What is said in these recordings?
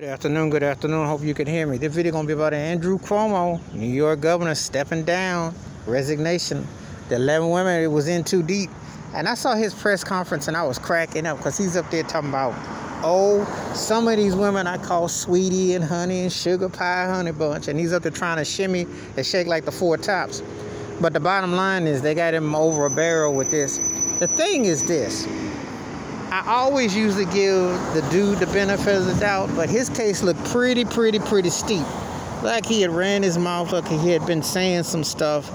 Good afternoon, good afternoon. Hope you can hear me. This video gonna be about Andrew Cuomo, New York governor, stepping down, resignation. The 11 women it was in too deep. And I saw his press conference and I was cracking up because he's up there talking about, oh, some of these women I call sweetie and honey and sugar pie honey bunch. And he's up there trying to shimmy and shake like the four tops. But the bottom line is they got him over a barrel with this. The thing is this. I always usually give the dude the benefit of the doubt, but his case looked pretty, pretty, pretty steep. Like he had ran his mouth, like he had been saying some stuff,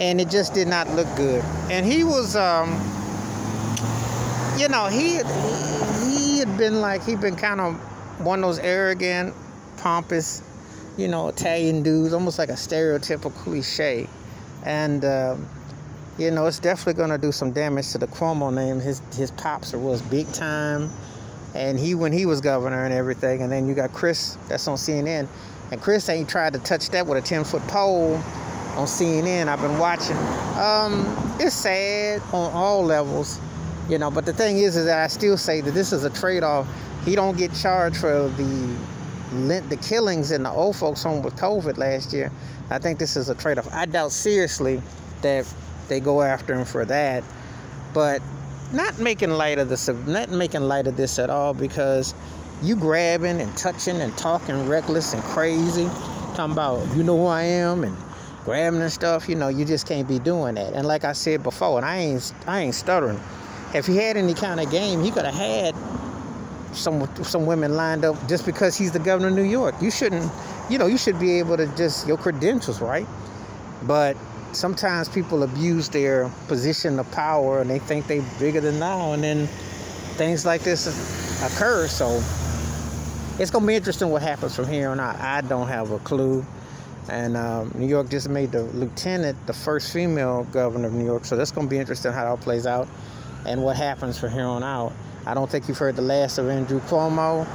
and it just did not look good. And he was, um, you know, he he had been like he'd been kind of one of those arrogant, pompous, you know, Italian dudes, almost like a stereotypical cliche, and. Um, you know, it's definitely going to do some damage to the Cuomo name. His his pops was big time, and he when he was governor and everything. And then you got Chris that's on CNN, and Chris ain't tried to touch that with a ten foot pole on CNN. I've been watching. Um, it's sad on all levels, you know. But the thing is, is that I still say that this is a trade off. He don't get charged for the the killings in the old folks home with COVID last year. I think this is a trade off. I doubt seriously that they go after him for that. But not making light of this, not making light of this at all because you grabbing and touching and talking reckless and crazy, talking about you know who I am and grabbing and stuff. You know, you just can't be doing that. And like I said before, and I ain't, I ain't stuttering. If he had any kind of game, he could have had some some women lined up just because he's the governor of New York. You shouldn't, you know, you should be able to just your credentials, right? But sometimes people abuse their position of power and they think they're bigger than now, and then things like this occur. So it's gonna be interesting what happens from here on out. I don't have a clue. And um, New York just made the lieutenant the first female governor of New York, so that's gonna be interesting how it plays out and what happens from here on out. I don't think you've heard the last of Andrew Cuomo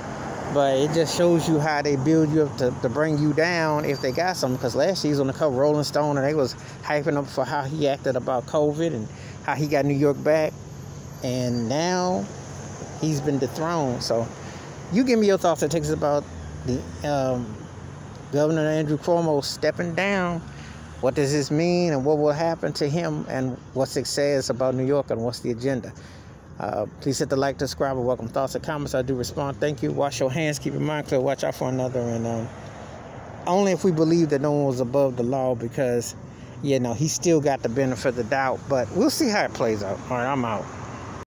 but it just shows you how they build you up to, to bring you down if they got something. Because last was on the cover Rolling Stone and they was hyping up for how he acted about COVID and how he got New York back. And now he's been dethroned. So you give me your thoughts and takes about the um, Governor Andrew Cuomo stepping down. What does this mean and what will happen to him and what's it says about New York and what's the agenda? Uh, please hit the like, subscribe, and welcome thoughts and comments. I do respond. Thank you. Wash your hands. Keep your mind clear. Watch out for another. And um, only if we believe that no one was above the law because, you know, he still got the benefit of the doubt. But we'll see how it plays out. All right, I'm out.